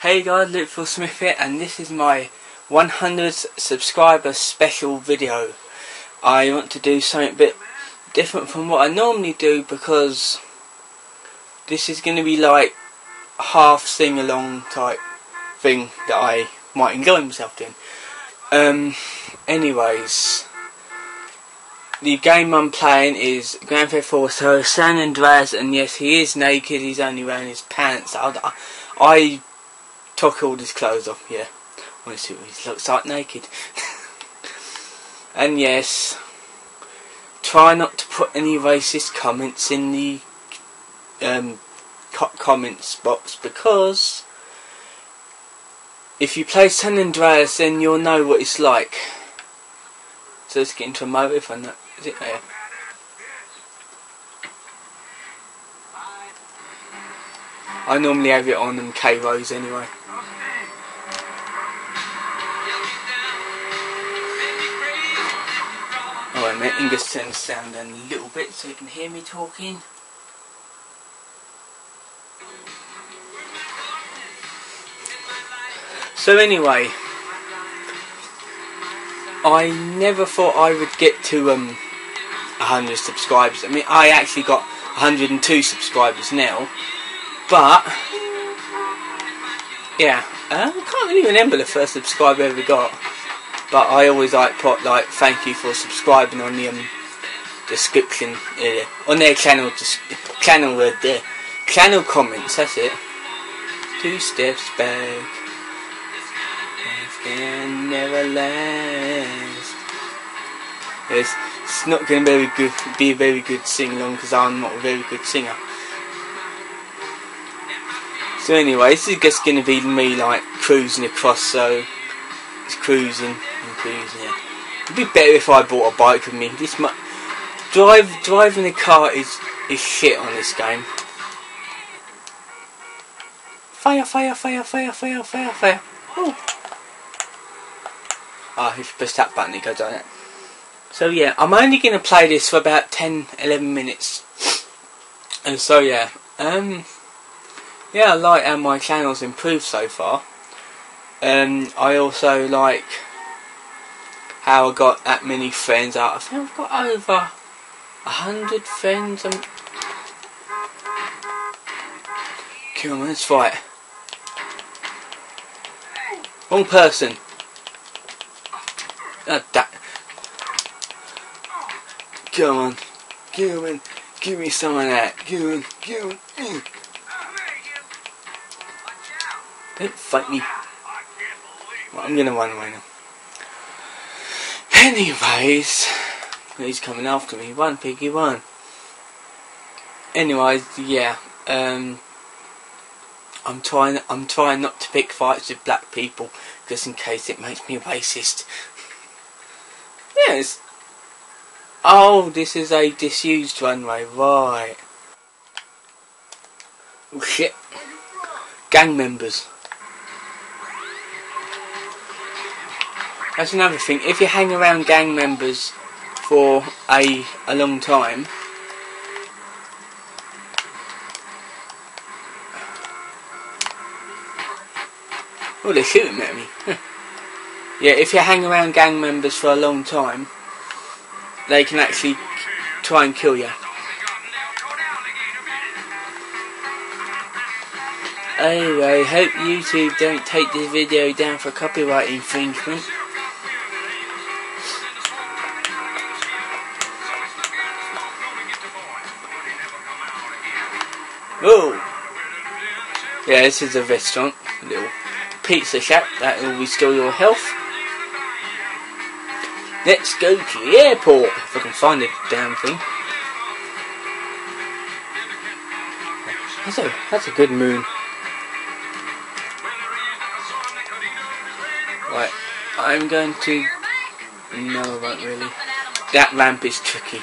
Hey guys, Luke Phil Smith here, and this is my 100th subscriber special video. I want to do something a bit different from what I normally do because this is going to be like half sing along type thing that I might enjoy myself doing. Um, anyways, the game I'm playing is Grand Theft Auto San Andreas, and yes, he is naked. He's only wearing his pants. I, I took all his clothes off. Yeah, I want to see what he looks like naked. and yes, try not to put any racist comments in the um, co comments box because if you play San Andreas, then you'll know what it's like. So let's get into a motive on that. Is it there? I normally have it on in K Rose anyway. I'm just turn the sound down a little bit so you can hear me talking. So anyway, I never thought I would get to um 100 subscribers. I mean, I actually got 102 subscribers now, but yeah, I can't really remember the first subscriber I ever got. But I always like put like thank you for subscribing on the um, description uh, on their channel channel uh, channel comments. That's it. Two steps back can never last. It's, it's not going to be, very good, be a very good sing along because I'm not a very good singer. So anyway, this is just going to be me like cruising across. So it's cruising It'd be better if I bought a bike with me. This mu drive driving a car is is shit on this game. Fire! Fire! Fire! Fire! Fire! Fire! Fire! Oh. Ah, if you press that button it goes on it. So yeah, I'm only going to play this for about 10, 11 minutes. And so yeah, um, yeah, I like how my channel's improved so far. Um, I also like how I got that many friends out. I think I've got over a hundred friends. And... Come on, let's fight. One person. Uh, that. Come on. Come on. Give me some of that. Come on. Come on. Don't fight me. Well, I'm gonna run away now. Anyways, he's coming after me. Run, piggy, run. Anyways, yeah. Um, I'm trying. I'm trying not to pick fights with black people, just in case it makes me a racist. Yes. Oh, this is a disused runway, right. Oh shit. Gang members. That's another thing. If you hang around gang members for a a long time, oh, they're shooting at me. yeah, if you hang around gang members for a long time, they can actually try and kill you. Anyway, hope YouTube don't take this video down for copyright infringement. Yeah, this is a restaurant, a little pizza shack that will restore your health. Let's go to the airport, if I can find the damn thing. That's a, that's a good moon. Right, I'm going to... No, I won't really. That lamp is tricky.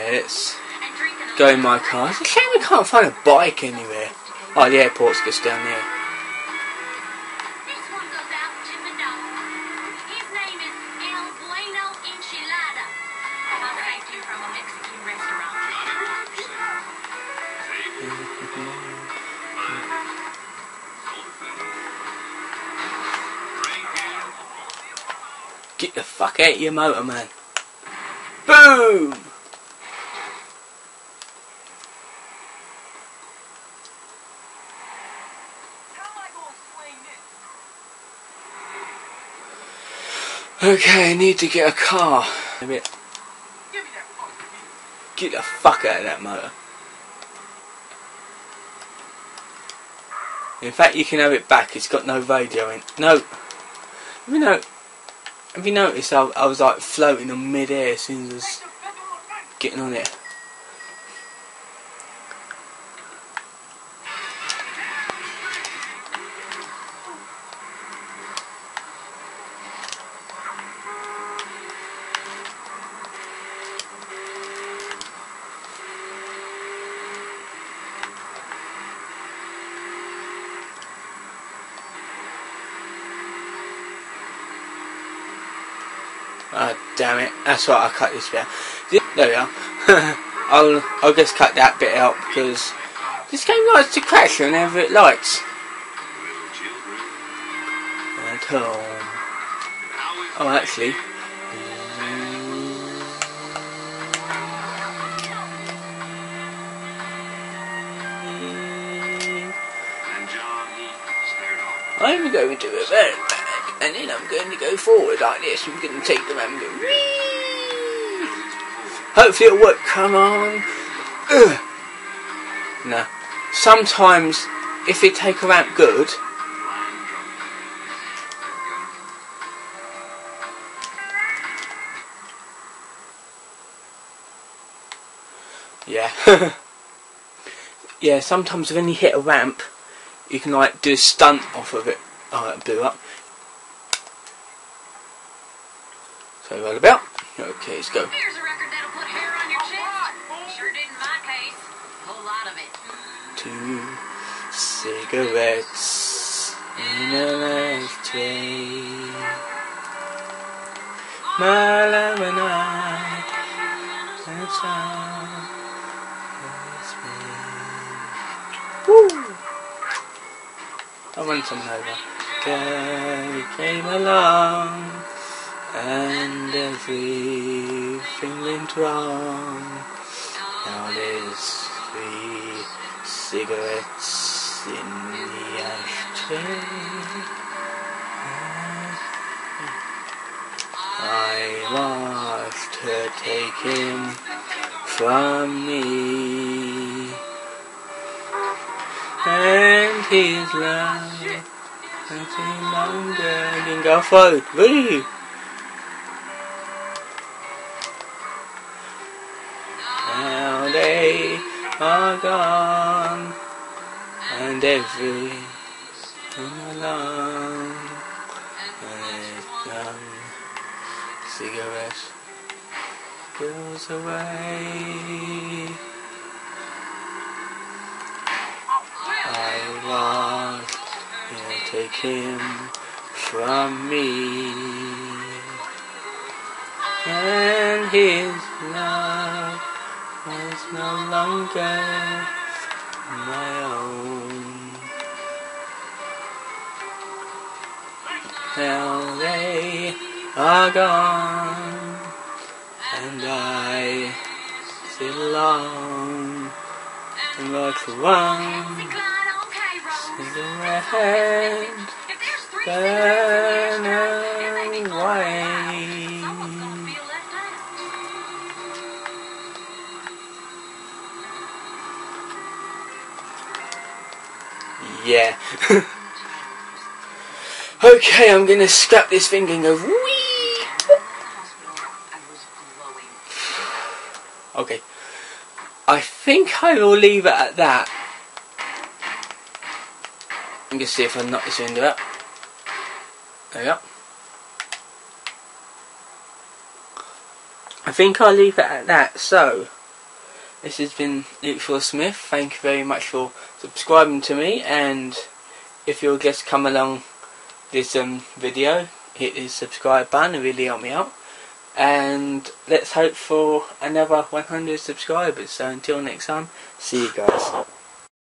Yeah, let's go in my car. It's a shame we can't find a bike anywhere. Oh, the airport's just down there. Get the fuck out of your motor, man. Boom! Okay, I need to get a car. A bit. Get the fuck out of that motor. In fact, you can have it back. It's got no radio in. No. Have you, know, have you noticed I, I was like floating on mid-air as soon as I was getting on it? Ah, damn it. That's why I cut this bit out. There we are. I'll, I'll just cut that bit out because this game likes to crash whenever it likes. At home. Oh, actually. And John, he stared off. I'm going to revert back, and then I'm going to go forward like this. I'm going to take the ramp and go. Whee! Hopefully it'll work. Come on. Ugh. No. Sometimes, if you take a ramp good, yeah. yeah, sometimes when you hit a ramp, you can like do a stunt off of it. Oh, it blew up. So roll about. Okay, let's go. Here's a record that'll put hair on your chest. Sure did in my case. A whole lot of it. two cigarettes in an ashtray. My love and I, that's been. Woo! I want some over. Gary came along and everything went wrong. Now there's three cigarettes in the ashtray. I watched her take him from me. And his love nothing longer can go forward. Woo! Now are gone, and every alone, and young cigarettes goes away. I want to take him from me, and his love was no longer my own. Now they are gone, and I sit alone and watch one Glide on K-Rose. Yeah. okay, I'm gonna scrap this thing and go wee. Okay. I think I will leave it at that. I'm gonna see if I knock this window out. There we go. I think I'll leave it at that. So, this has been Luke Shaw Smith. Thank you very much for subscribing to me. And if you'll just come along this um, video, hit the subscribe button. It really help me out. And let's hope for another 100 subscribers. So until next time, see you guys.